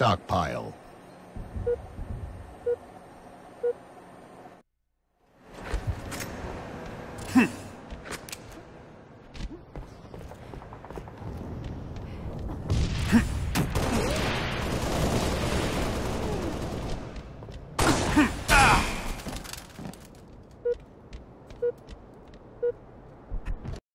stockpile.